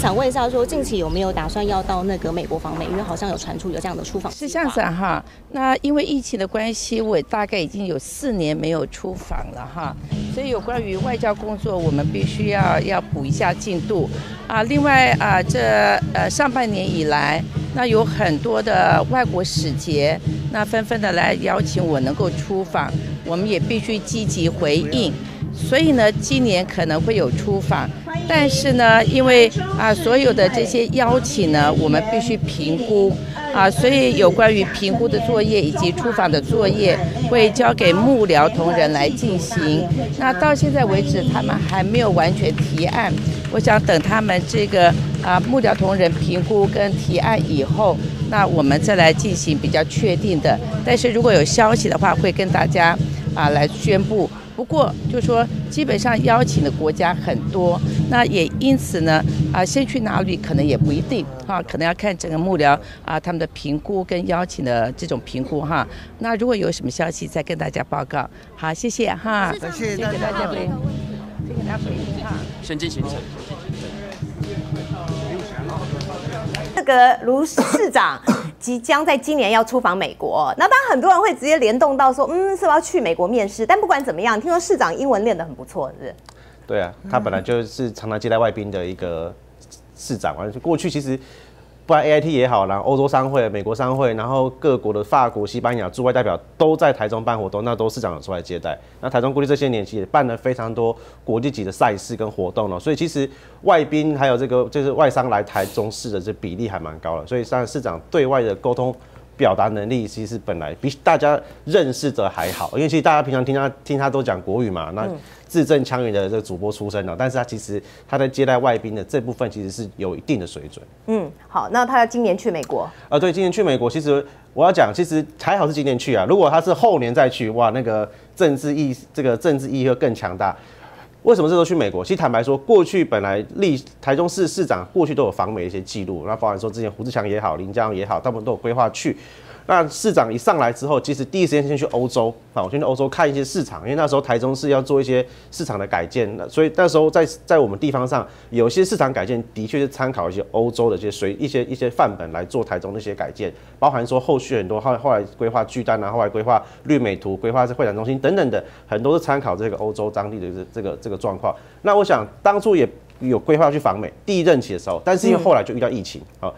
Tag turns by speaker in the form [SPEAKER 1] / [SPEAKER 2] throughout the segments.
[SPEAKER 1] 想问一下，说近期有没有打算要到那个美国访美？因为好像有传出有这样的出访。
[SPEAKER 2] 是这样子哈，那因为疫情的关系，我大概已经有四年没有出访了哈，所以有关于外交工作，我们必须要要补一下进度啊。另外啊，这呃上半年以来，那有很多的外国使节，那纷纷的来邀请我能够出访，我们也必须积极回应。所以呢，今年可能会有出访，但是呢，因为啊，所有的这些邀请呢，我们必须评估啊，所以有关于评估的作业以及出访的作业，会交给幕僚同仁来进行。那到现在为止，他们还没有完全提案。我想等他们这个啊幕僚同仁评估跟提案以后，那我们再来进行比较确定的。但是如果有消息的话，会跟大家啊来宣布。不过，就说基本上邀请的国家很多，那也因此呢，啊，先去哪里可能也不一定哈，可能要看整个幕僚啊他们的评估跟邀请的这种评估哈。那如果有什么消息，再跟大家报告。好，谢谢哈，
[SPEAKER 3] 谢谢大家，
[SPEAKER 2] 回，谢谢大家回应哈。
[SPEAKER 4] 先进行程。
[SPEAKER 5] 这个卢市长。即将在今年要出访美国，那当然很多人会直接联动到说，嗯，是不是要去美国面试？但不管怎么样，听说市长英文练得很不错，是不是？
[SPEAKER 3] 对啊，他本来就是常常接待外宾的一个市长，啊过去其实。不然 A I T 也好，然后欧洲商会、美国商会，然后各国的法国、西班牙驻外代表都在台中办活动，那都市长出来接待。那台中估计这些年其实也办了非常多国际级的赛事跟活动了，所以其实外宾还有这个就是外商来台中市的这比例还蛮高的，所以上市长对外的沟通。表达能力其实本来比大家认识的还好，因为其实大家平常听他听他都讲国语嘛，那字正腔圆的这个主播出身的，但是他其实他在接待外宾的这部分其实是有一定的水准。
[SPEAKER 5] 嗯，好，那他今年去美国？
[SPEAKER 3] 啊，对，今年去美国，其实我要讲，其实还好是今年去啊，如果他是后年再去，哇，那个政治意这个政治意义会更强大。为什么这时候去美国？其实坦白说，过去本来立台中市市长过去都有访美的一些记录，那包含说之前胡志强也好，林佳也好，他们都有规划去。那市长一上来之后，其实第一时间先去欧洲啊，我先去欧洲看一些市场，因为那时候台中市要做一些市场的改建，那所以那时候在在我们地方上有些市场改建的确是参考一些欧洲的一些随一些一些范本来做台中那些改建，包含说后续很多后后来规划巨蛋啊，后来规划绿美图，规划这会展中心等等的，很多是参考这个欧洲当地的这这个这个状况。那我想当初也有规划去访美，第一任期的时候，但是因为后来就遇到疫情啊，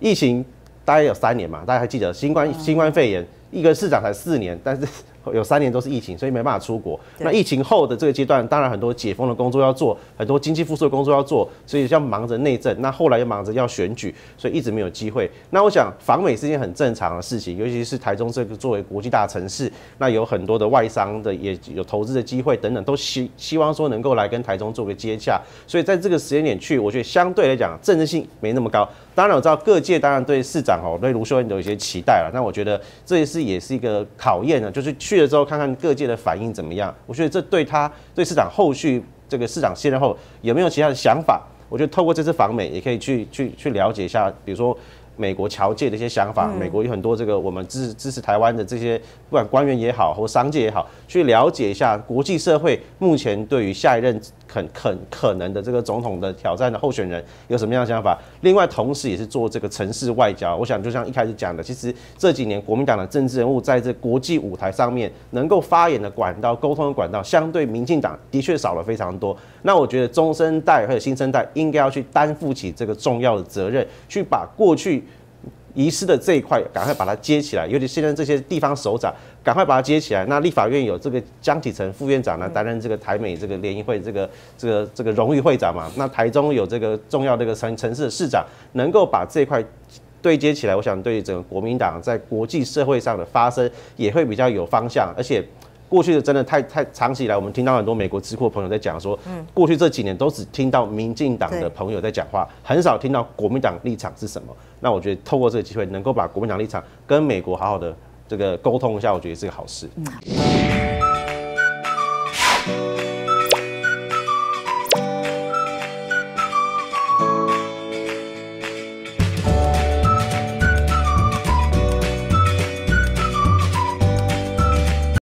[SPEAKER 3] 疫情。大概有三年嘛，大家还记得新冠新冠肺炎，一个市长才四年，但是。有三年都是疫情，所以没办法出国。那疫情后的这个阶段，当然很多解封的工作要做，很多经济复苏的工作要做，所以要忙着内政。那后来又忙着要选举，所以一直没有机会。那我想访美是件很正常的事情，尤其是台中这个作为国际大城市，那有很多的外商的也有投资的机会等等，都希希望说能够来跟台中做个接洽。所以在这个时间点去，我觉得相对来讲政治性没那么高。当然我知道各界当然对市长哦，对卢秀燕都有一些期待了。那我觉得这也是也是一个考验呢，就是去。去了之后，看看各界的反应怎么样？我觉得这对他对市场后续这个市长卸任后有没有其他的想法？我觉得透过这次访美，也可以去去去了解一下，比如说。美国侨界的一些想法，美国有很多这个我们支支持台湾的这些不管官员也好，或商界也好，去了解一下国际社会目前对于下一任肯肯可能的这个总统的挑战的候选人有什么样的想法。另外，同时也是做这个城市外交。我想就像一开始讲的，其实这几年国民党的政治人物在这国际舞台上面能够发言的管道、沟通的管道，相对民进党的确少了非常多。那我觉得中生代或者新生代应该要去担负起这个重要的责任，去把过去。遗失的这一块，赶快把它接起来。尤其现在这些地方首长，赶快把它接起来。那立法院有这个江启臣副院长呢，担任这个台美这个联谊会这个这个这个荣誉会长嘛。那台中有这个重要这个城城市的市长，能够把这一块对接起来，我想对整个国民党在国际社会上的发声也会比较有方向，而且。过去的真的太太长期以来，我们听到很多美国智库朋友在讲说，嗯，过去这几年都只听到民进党的朋友在讲话，很少听到国民党立场是什么。那我觉得透过这个机会，能够把国民党立场跟美国好好的这个沟通一下，我觉得是个好事。